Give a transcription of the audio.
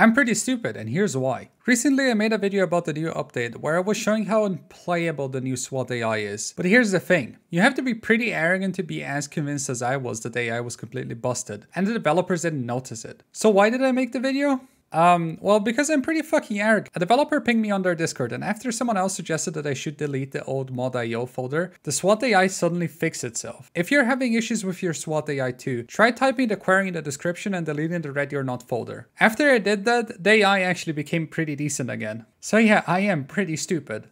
I'm pretty stupid and here's why. Recently I made a video about the new update where I was showing how unplayable the new SWAT AI is. But here's the thing, you have to be pretty arrogant to be as convinced as I was that AI was completely busted, and the developers didn't notice it. So why did I make the video? Um, well, because I'm pretty fucking arrogant. A developer pinged me on their Discord, and after someone else suggested that I should delete the old mod.io folder, the SWAT AI suddenly fixed itself. If you're having issues with your SWAT AI too, try typing the query in the description and deleting the ready or not folder. After I did that, the AI actually became pretty decent again. So yeah, I am pretty stupid.